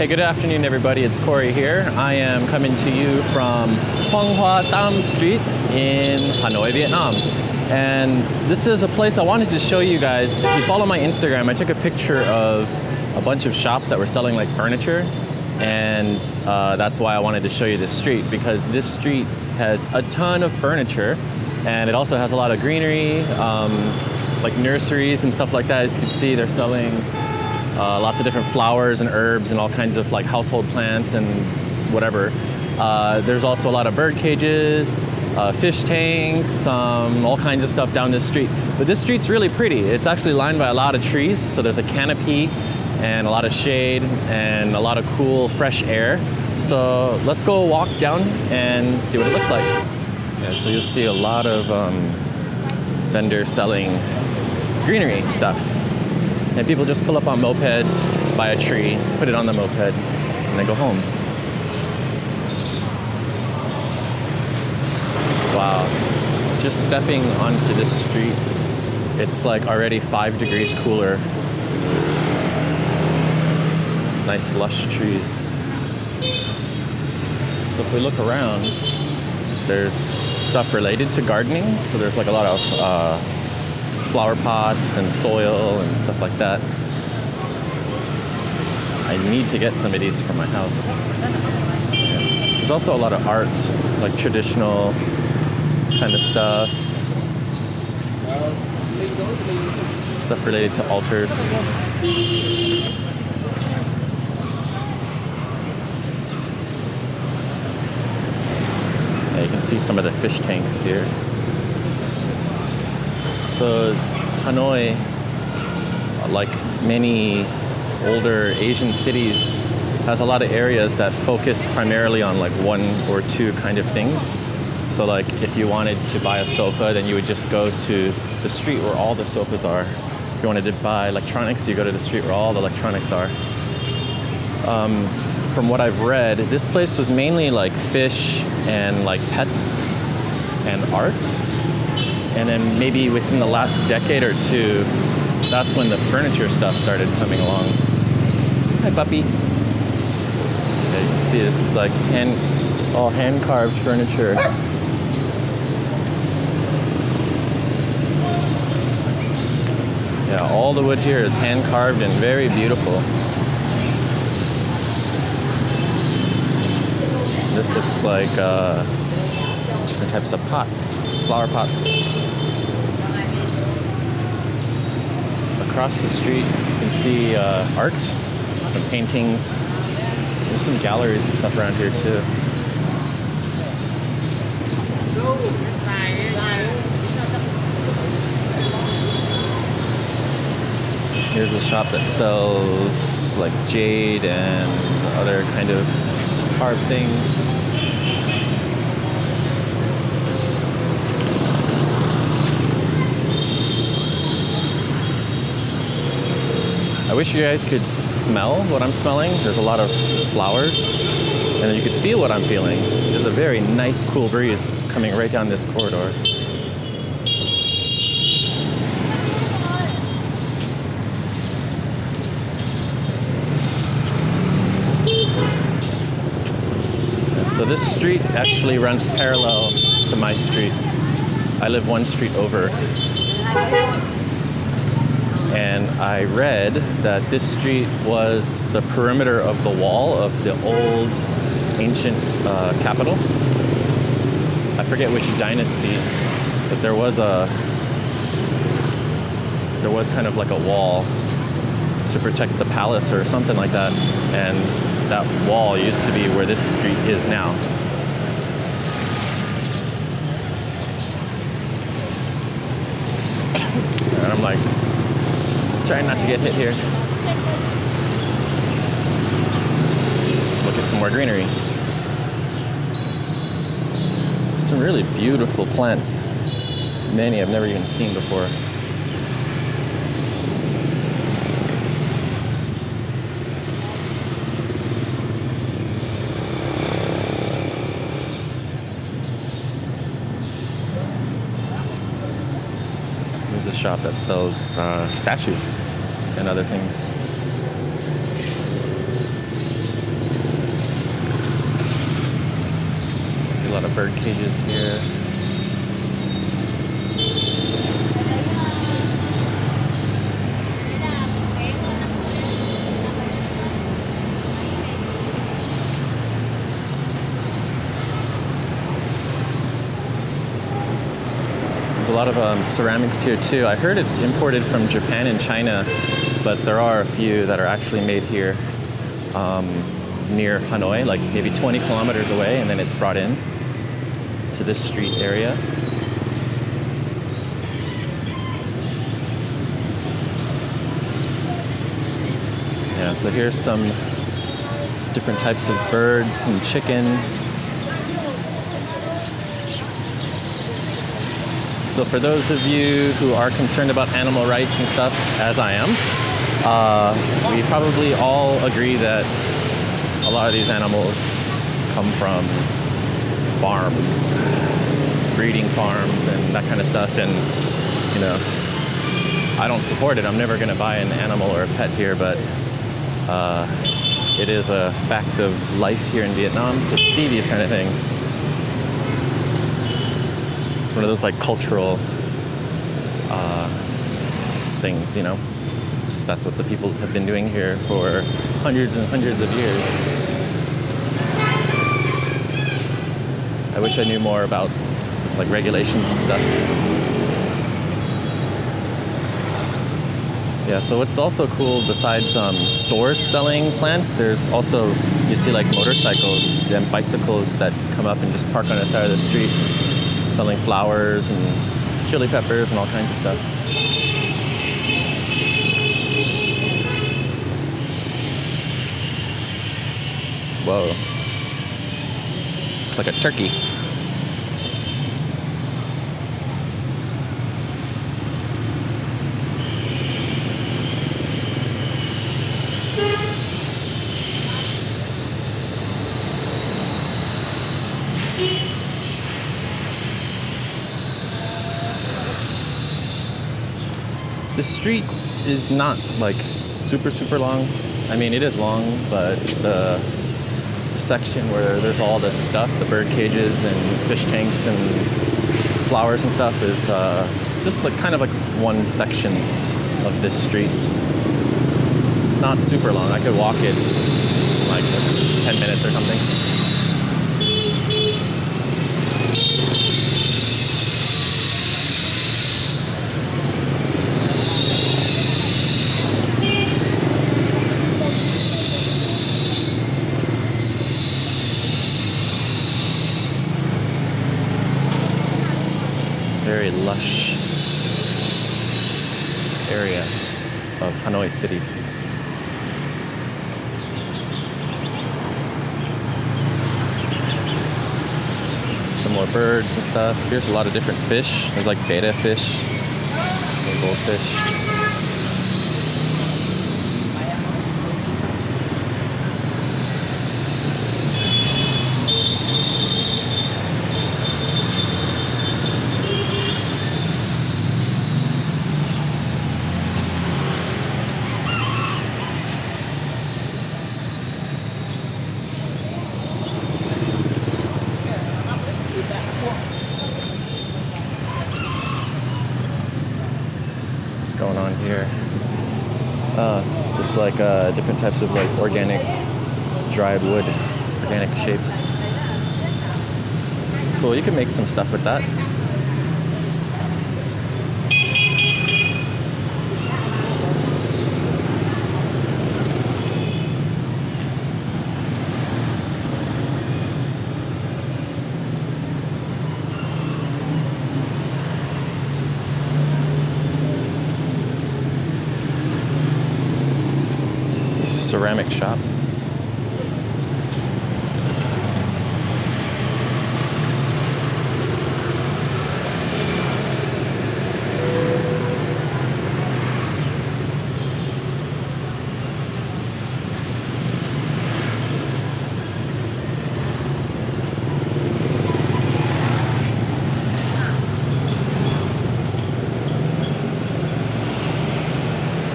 Hey, good afternoon, everybody. It's Cory here. I am coming to you from Hoàng Hoa Thám Street in Hanoi, Vietnam. And this is a place I wanted to show you guys. If you follow my Instagram, I took a picture of a bunch of shops that were selling like furniture. And uh, that's why I wanted to show you this street because this street has a ton of furniture and it also has a lot of greenery, um, like nurseries and stuff like that. As you can see, they're selling uh, lots of different flowers and herbs and all kinds of like household plants and whatever. Uh, there's also a lot of bird cages, uh, fish tanks, um, all kinds of stuff down this street. But this street's really pretty. It's actually lined by a lot of trees, so there's a canopy and a lot of shade and a lot of cool fresh air. So let's go walk down and see what it looks like. Yeah, so you'll see a lot of um, vendors selling greenery stuff. And people just pull up on mopeds, buy a tree, put it on the moped, and then go home. Wow. Just stepping onto this street, it's like already five degrees cooler. Nice lush trees. So if we look around, there's stuff related to gardening. So there's like a lot of uh, flower pots and soil and stuff like that. I need to get some of these for my house. There's also a lot of art, like traditional kind of stuff. Stuff related to altars. Yeah, you can see some of the fish tanks here. So Hanoi, like many older Asian cities, has a lot of areas that focus primarily on like one or two kind of things. So like if you wanted to buy a sofa, then you would just go to the street where all the sofas are. If you wanted to buy electronics, you go to the street where all the electronics are. Um, from what I've read, this place was mainly like fish and like pets and art. And then maybe within the last decade or two, that's when the furniture stuff started coming along. Hi, puppy. Yeah, you can see this is like hand, all hand carved furniture. Yeah, all the wood here is hand carved and very beautiful. This looks like uh, different types of pots, flower pots. Across the street, you can see uh, art, some paintings. There's some galleries and stuff around here too. Here's a shop that sells like jade and other kind of carved things. I wish you guys could smell what I'm smelling. There's a lot of flowers, and you could feel what I'm feeling. There's a very nice, cool breeze coming right down this corridor. So this street actually runs parallel to my street. I live one street over. And I read that this street was the perimeter of the wall of the old ancient uh, capital. I forget which dynasty, but there was a there was kind of like a wall to protect the palace or something like that. And that wall used to be where this street is now. and I'm like, trying not to get hit here. Look at some more greenery. Some really beautiful plants. Many I've never even seen before. shop that sells uh, statues and other things. A lot of bird cages here. Lot of um, ceramics here too. I heard it's imported from Japan and China, but there are a few that are actually made here um, near Hanoi, like maybe 20 kilometers away, and then it's brought in to this street area. Yeah, so here's some different types of birds and chickens. So for those of you who are concerned about animal rights and stuff, as I am, uh, we probably all agree that a lot of these animals come from farms, breeding farms, and that kind of stuff. And you know, I don't support it. I'm never going to buy an animal or a pet here, but uh, it is a fact of life here in Vietnam to see these kind of things. It's one of those like cultural uh, things, you know. It's just that's what the people have been doing here for hundreds and hundreds of years. I wish I knew more about like regulations and stuff. Yeah, so what's also cool besides um, stores selling plants, there's also, you see like motorcycles and bicycles that come up and just park on the side of the street selling flowers and chili peppers and all kinds of stuff. Whoa. It's like a turkey. The street is not like super super long. I mean, it is long, but the section where there's all this stuff, the bird cages and fish tanks and flowers and stuff, is uh, just like kind of like one section of this street. Not super long. I could walk it like 10 minutes or something. Very lush area of Hanoi City. Some more birds and stuff. Here's a lot of different fish. There's like betta fish, goldfish. Going on here? Uh, it's just like uh, different types of like organic dried wood, organic shapes. It's cool. You can make some stuff with that. ceramic shop.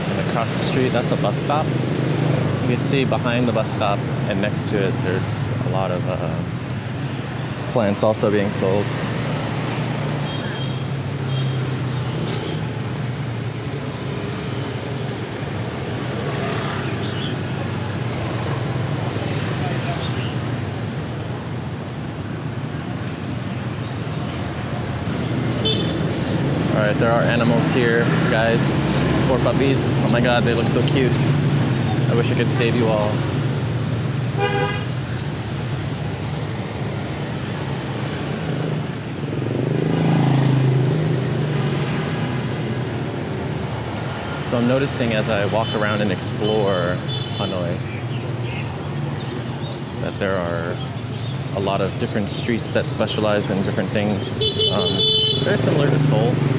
And across the street, that's a bus stop. You can see behind the bus stop and next to it, there's a lot of uh, plants also being sold. There are animals here, guys. Poor puppies. Oh my god, they look so cute. I wish I could save you all. So I'm noticing as I walk around and explore Hanoi that there are a lot of different streets that specialize in different things. Um, very similar to Seoul.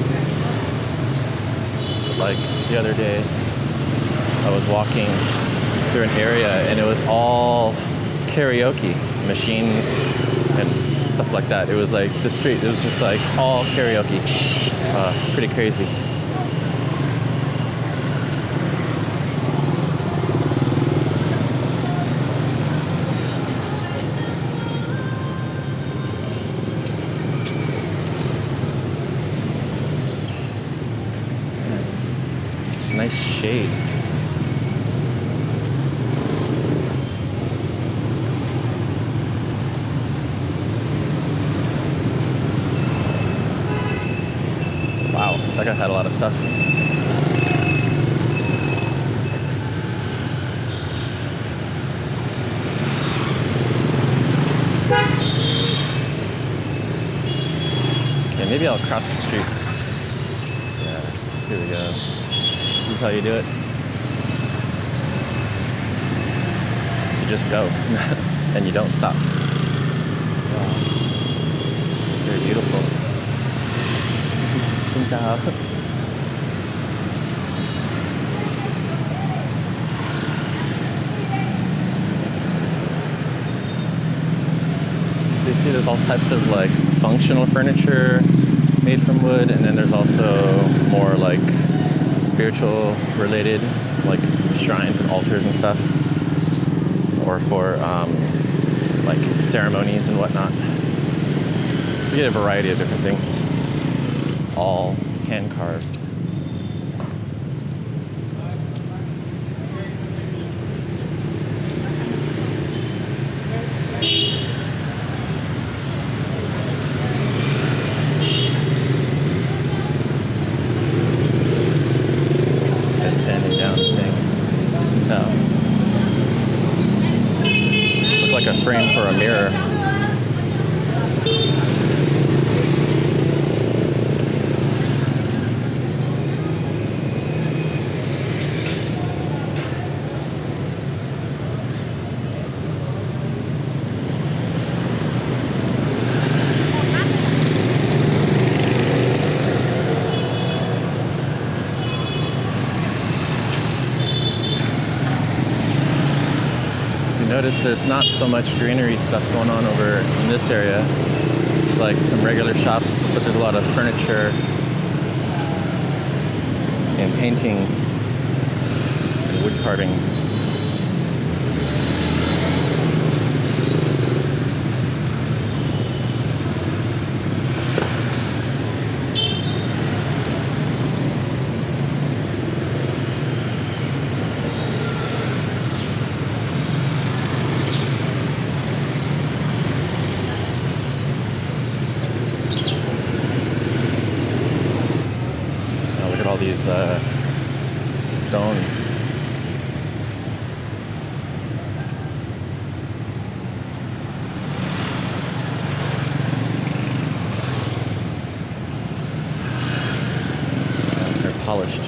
Like the other day, I was walking through an area and it was all karaoke machines and stuff like that. It was like the street, it was just like all karaoke. Uh, pretty crazy. Stuff. Okay, maybe I'll cross the street. Yeah, here we go. This is how you do it. You just go and you don't stop. Wow. Very beautiful. Xin. So you see all types of like functional furniture made from wood and then there's also more like spiritual related like shrines and altars and stuff or for um, like ceremonies and whatnot. So you get a variety of different things all hand carved. It's that sanding down thing. You can tell. Look like a frame for a mirror. You notice there's not so much greenery stuff going on over in this area. It's like some regular shops, but there's a lot of furniture and paintings and wood carvings. Oh, look at all these uh, stones. They're polished.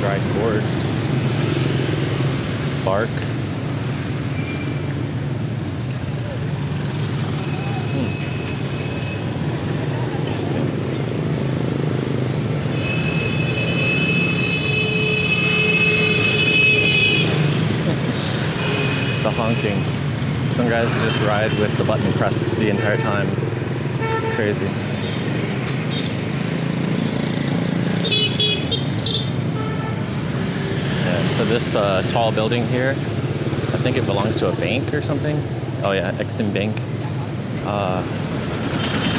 Dried gourds. Bark. Interesting. the honking. Some guys just ride with the button pressed the entire time. It's crazy. Yeah, so this uh, tall building here, I think it belongs to a bank or something. Oh yeah, Exim Bank. Uh,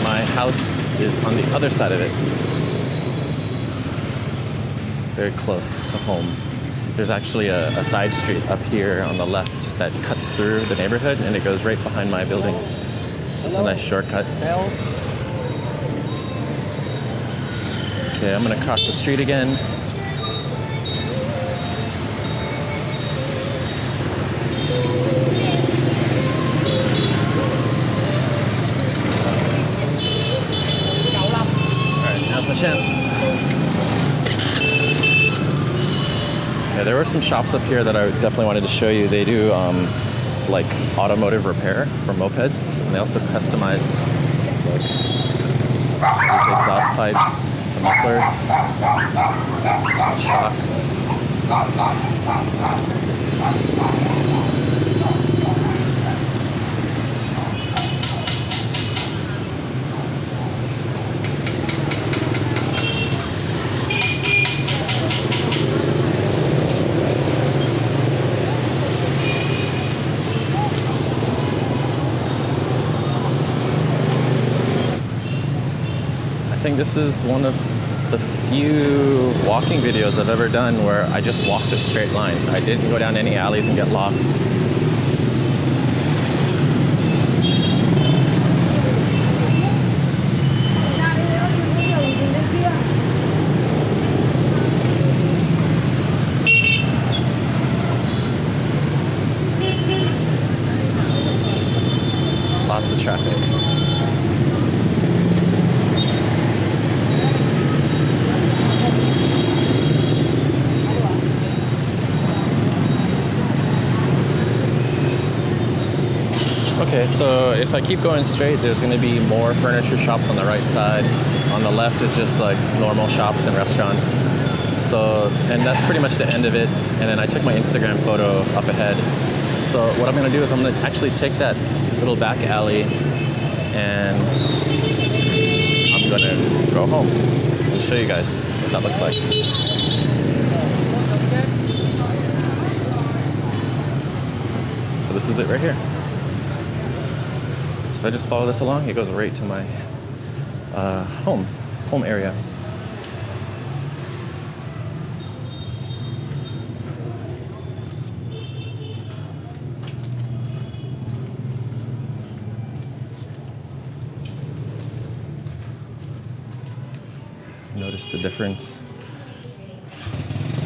my house is on the other side of it. Very close to home. There's actually a, a side street up here on the left that cuts through the neighborhood and it goes right behind my building. So it's a nice shortcut. Okay, I'm gonna cross the street again. There were some shops up here that I definitely wanted to show you. They do um, like automotive repair for mopeds, and they also customize like these exhaust pipes, the mufflers, shocks. Think this is one of the few walking videos I've ever done where I just walked a straight line. I didn't go down any alleys and get lost. Lots of traffic. Okay, so if I keep going straight, there's going to be more furniture shops on the right side. On the left is just like normal shops and restaurants. So, and that's pretty much the end of it. And then I took my Instagram photo up ahead. So what I'm going to do is I'm going to actually take that little back alley and I'm going to go home and show you guys what that looks like. So this is it right here. I just follow this along, it goes right to my uh, home, home area. Notice the difference,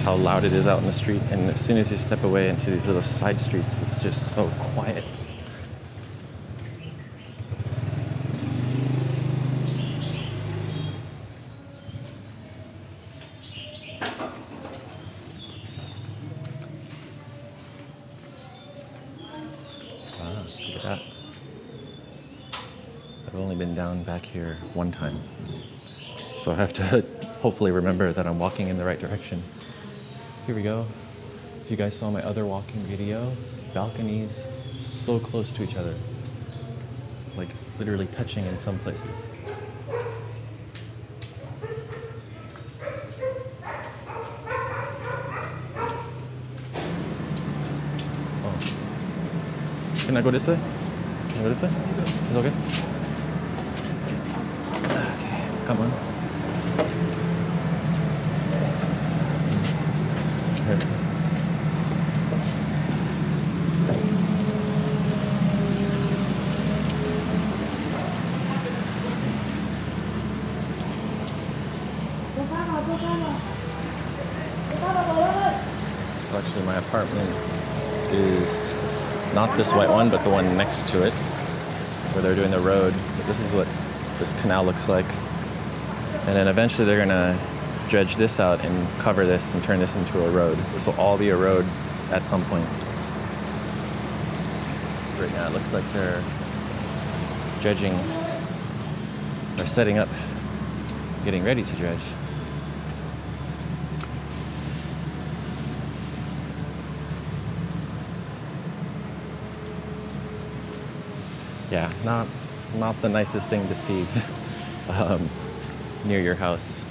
how loud it is out in the street, and as soon as you step away into these little side streets, it's just so quiet. Wow, look at that. I've only been down back here one time. So I have to hopefully remember that I'm walking in the right direction. Here we go. If you guys saw my other walking video, balconies so close to each other. Like literally touching in some places. Oh. Can I go this way? Can I go this way? It's okay? Come on. So actually my apartment is not this white one, but the one next to it, where they're doing the road. But this is what this canal looks like. And then eventually they're gonna dredge this out and cover this and turn this into a road. This will all be a road at some point. Right now it looks like they're dredging, they're setting up, getting ready to dredge. yeah, not not the nicest thing to see um, near your house.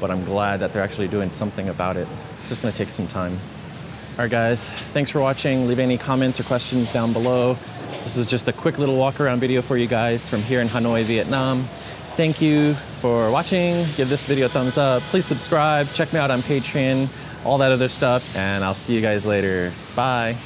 But I'm glad that they're actually doing something about it. It's just gonna take some time. All right, guys, thanks for watching. Leave any comments or questions down below. This is just a quick little walk around video for you guys from here in Hanoi, Vietnam. Thank you for watching. Give this video a thumbs up. Please subscribe. Check me out on Patreon, all that other stuff, and I'll see you guys later. Bye.